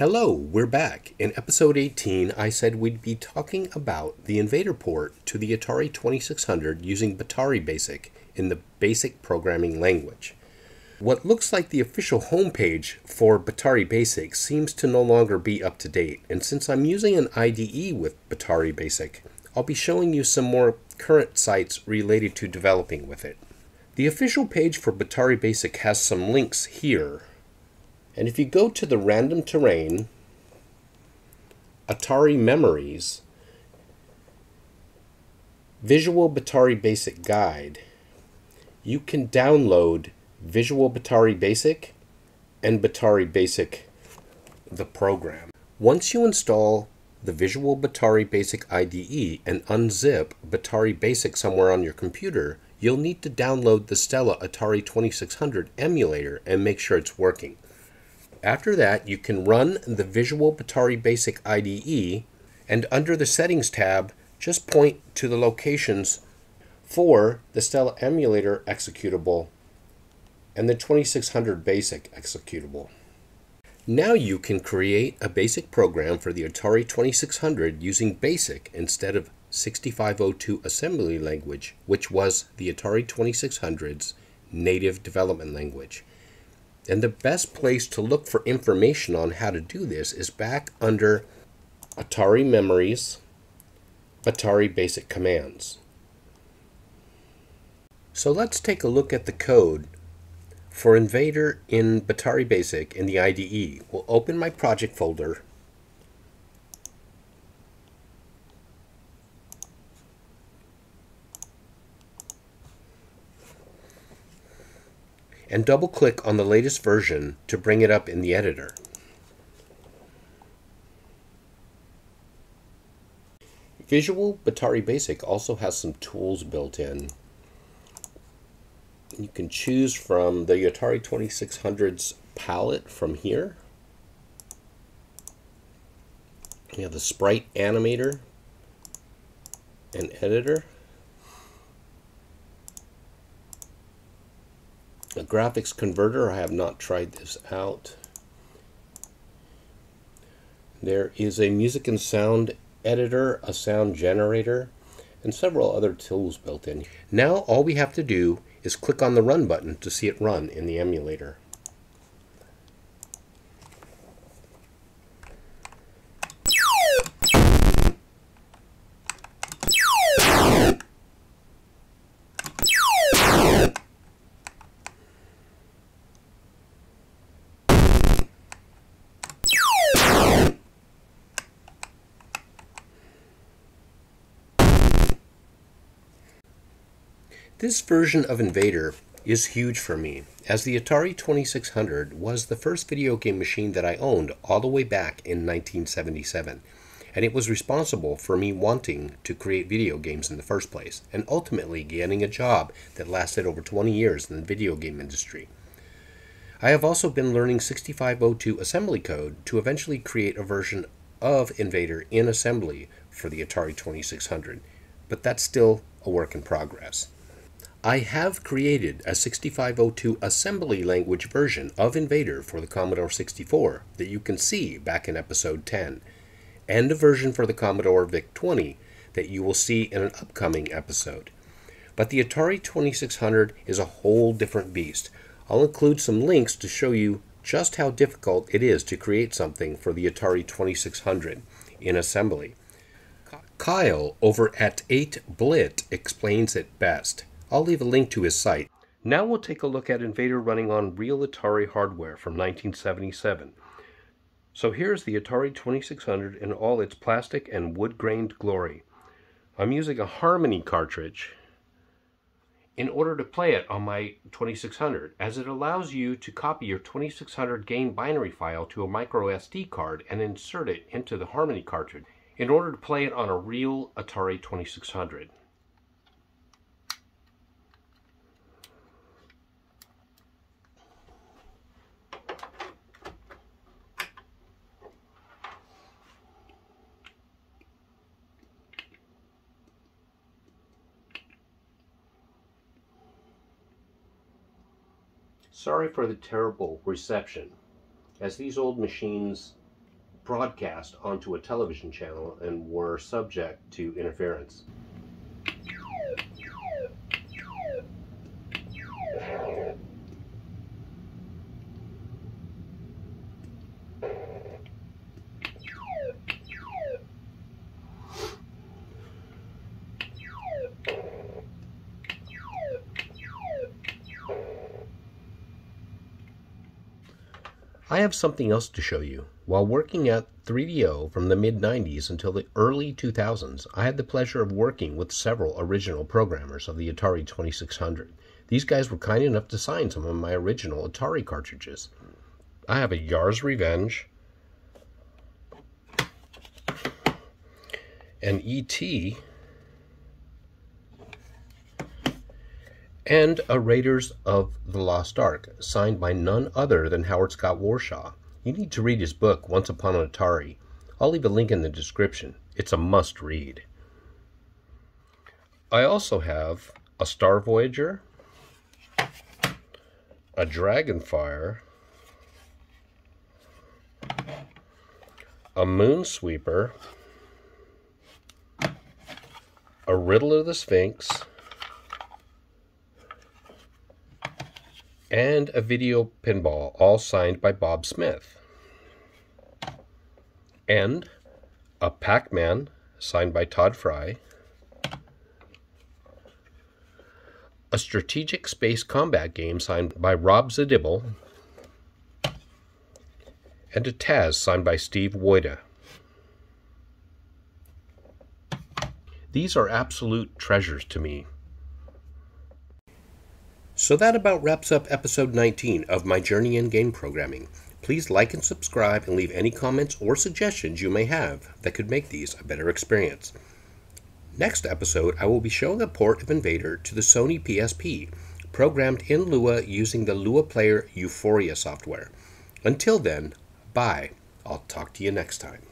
Hello, we're back. In episode 18, I said we'd be talking about the Invader port to the Atari 2600 using Batari Basic in the basic programming language. What looks like the official homepage for Batari Basic seems to no longer be up to date, and since I'm using an IDE with Batari Basic, I'll be showing you some more current sites related to developing with it. The official page for Batari Basic has some links here. And if you go to the random terrain, Atari Memories, Visual Batari Basic Guide, you can download Visual Batari Basic and Batari Basic, the program. Once you install the Visual Batari Basic IDE and unzip Batari Basic somewhere on your computer, you'll need to download the Stella Atari 2600 emulator and make sure it's working. After that, you can run the Visual Batari Basic IDE and under the Settings tab, just point to the locations for the Stella emulator executable and the 2600 basic executable. Now you can create a basic program for the Atari 2600 using BASIC instead of 6502 assembly language, which was the Atari 2600's native development language. And the best place to look for information on how to do this is back under Atari Memories, Batari Basic Commands. So let's take a look at the code for Invader in Batari Basic in the IDE. We'll open my project folder and double click on the latest version to bring it up in the editor. Visual Batari Basic also has some tools built in you can choose from the Atari 2600's palette from here. We have the sprite animator and editor. A graphics converter, I have not tried this out. There is a music and sound editor, a sound generator, and several other tools built in. Now all we have to do is click on the Run button to see it run in the emulator. This version of Invader is huge for me, as the Atari 2600 was the first video game machine that I owned all the way back in 1977, and it was responsible for me wanting to create video games in the first place, and ultimately getting a job that lasted over 20 years in the video game industry. I have also been learning 6502 assembly code to eventually create a version of Invader in assembly for the Atari 2600, but that's still a work in progress. I have created a 6502 assembly language version of Invader for the Commodore 64 that you can see back in episode 10, and a version for the Commodore VIC-20 that you will see in an upcoming episode. But the Atari 2600 is a whole different beast. I'll include some links to show you just how difficult it is to create something for the Atari 2600 in assembly. Kyle over at 8blit explains it best. I'll leave a link to his site. Now we'll take a look at Invader running on real Atari hardware from 1977. So here's the Atari 2600 in all its plastic and wood-grained glory. I'm using a Harmony cartridge in order to play it on my 2600 as it allows you to copy your 2600 game binary file to a micro SD card and insert it into the Harmony cartridge in order to play it on a real Atari 2600. Sorry for the terrible reception, as these old machines broadcast onto a television channel and were subject to interference. I have something else to show you. While working at 3DO from the mid 90s until the early 2000s, I had the pleasure of working with several original programmers of the Atari 2600. These guys were kind enough to sign some of my original Atari cartridges. I have a Yars' Revenge, an E.T., and a Raiders of the Lost Ark, signed by none other than Howard Scott Warshaw. You need to read his book, Once Upon an Atari. I'll leave a link in the description. It's a must read. I also have a Star Voyager, a Dragonfire, a Moonsweeper, a Riddle of the Sphinx, and a video pinball, all signed by Bob Smith. And a Pac Man, signed by Tod Frye. A strategic space combat game signed by Rob Zdybel. And a Taz signed by Steve Woita. These are absolute treasures to me. So that about wraps up episode 19 of my journey in game programming. Please like and subscribe and leave any comments or suggestions you may have that could make these a better experience. Next episode, I will be showing a port of Invader to the Sony PSP, programmed in Lua using the Lua Player Euphoria software. Until then, bye. I'll talk to you next time.